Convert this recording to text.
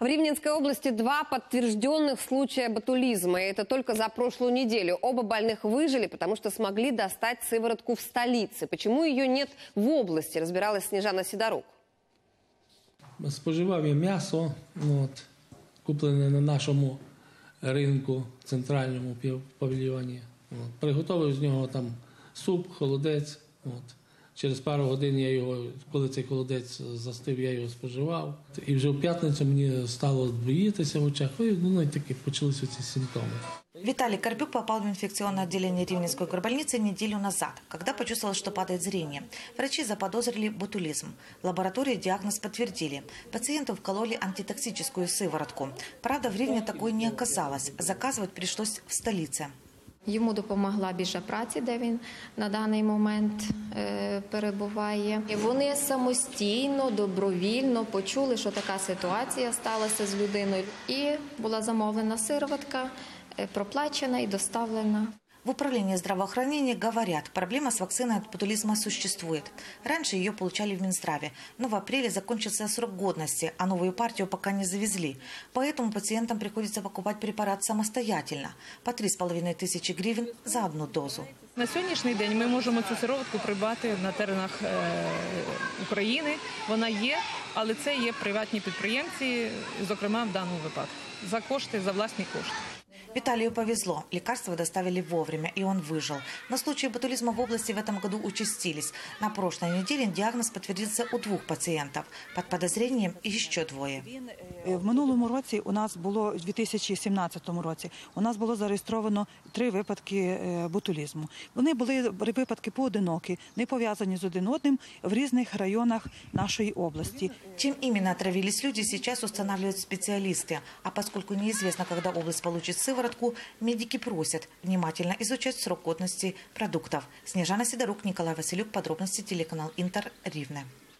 В Ривненской области два подтвержденных случая ботулизма. И это только за прошлую неделю. Оба больных выжили, потому что смогли достать сыворотку в столице. Почему ее нет в области, разбиралась Снежана Сидорук. Споживав я м'ясо, от, куплене на нашому ринку, центральному пів- павільйоні. От. Приготував з нього там суп, холодець. От. Через пару годин я його, коли цей холодець застив, я його споживав. І вже в п'ятницю мені стало двоїтися в очах, і, ну і таки почалися ці симптоми. Виталий Карпюк попал в инфекционное отделение Ривненской горбольницы неделю назад, когда почувствовал, что падает зрение. Врачи заподозрили ботулизм. В лаборатории диагноз подтвердили. Пациенту вкололи антитоксическую сыворотку. Правда, в Ривне такой не оказалось. Заказывать пришлось в столице. Йому допомогла біжа праці, де він на даний момент е, перебуває. Вони самостійно, добровільно почули, що така ситуація сталася з людиною. І була замовлена сироватка, е, проплачена і доставлена. В управлении здравоохранения говорят, проблема с вакциной от ботулизма существует. Раньше ее получали в Минздраве, но в апреле закончился срок годности, а новую партию пока не завезли. Поэтому пациентам приходится покупать препарат самостоятельно по 3,5 тысячи гривен за одну дозу. На сьогоднішній день ми можемо цю сироватку придбати на теренах е, України. Вона є, але це є приватні підприємці, зокрема в даному випадку, за кошти, за власні кошти. Виталию повезло. Лекарства доставили вовремя, и он выжил. Но случаи ботулизма в области в этом году участились. На прошлой неделе диагноз подтвердился у двух пациентов. Под подозрением еще двое. Е, В минулому році у нас було в 2017 році. У нас було зареєстровано три випадки е, ботулізму. Вони були випадки поодинокі, не пов'язані з один одним в різних районах нашої області. Чем именно отравились люди, сейчас устанавливают специалисты. А поскольку неизвестно, когда область получит сыворотку, медики просят внимательно изучать срок годности продуктов. Снежана Сидорук, Николай Василюк. Подробности телеканал Интер Ривне.